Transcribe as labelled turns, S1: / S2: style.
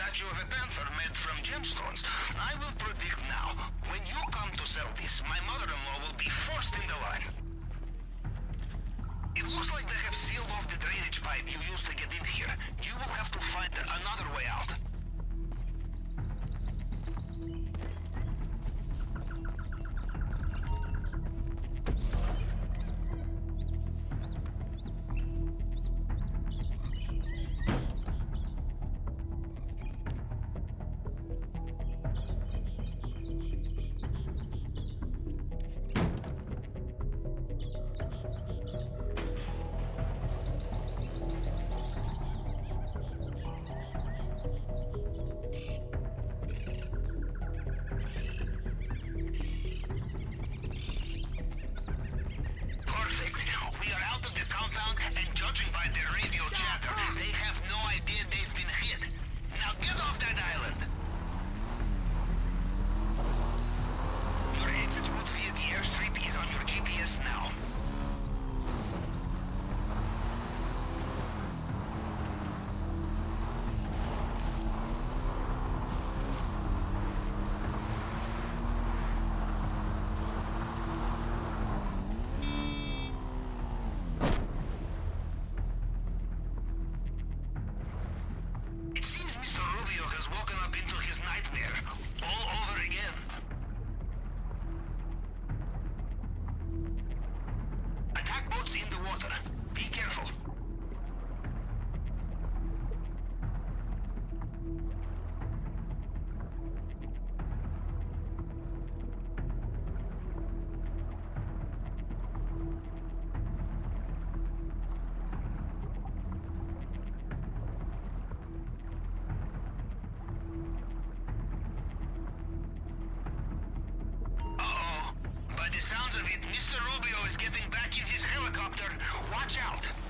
S1: statue of a panther made from gemstones. I will predict now. When you come to sell this, my mother-in-law will be first in the line. It looks like they have sealed off the drainage pipe you used to get in here. You will have to find another way out. In the water. By the sounds of it, Mr. Rubio is getting back in his helicopter. Watch out!